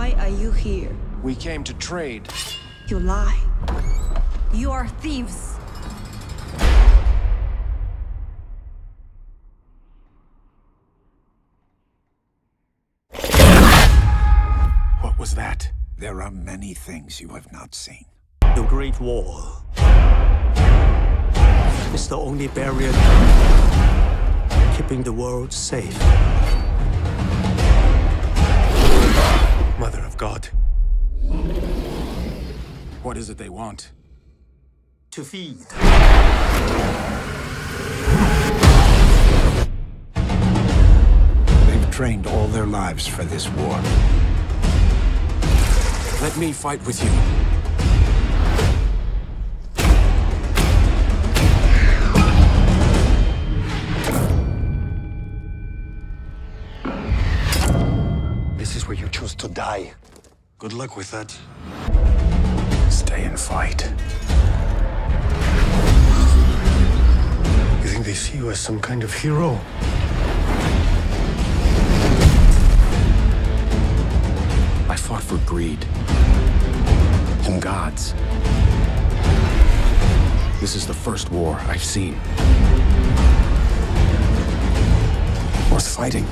Why are you here? We came to trade. You lie. You are thieves. What was that? There are many things you have not seen. The Great Wall is the only barrier keeping the world safe. What is it they want? To feed. They've trained all their lives for this war. Let me fight with you. This is where you chose to die. Good luck with that. Fight. You think they see you as some kind of hero? I fought for greed and gods. This is the first war I've seen. Worth fighting.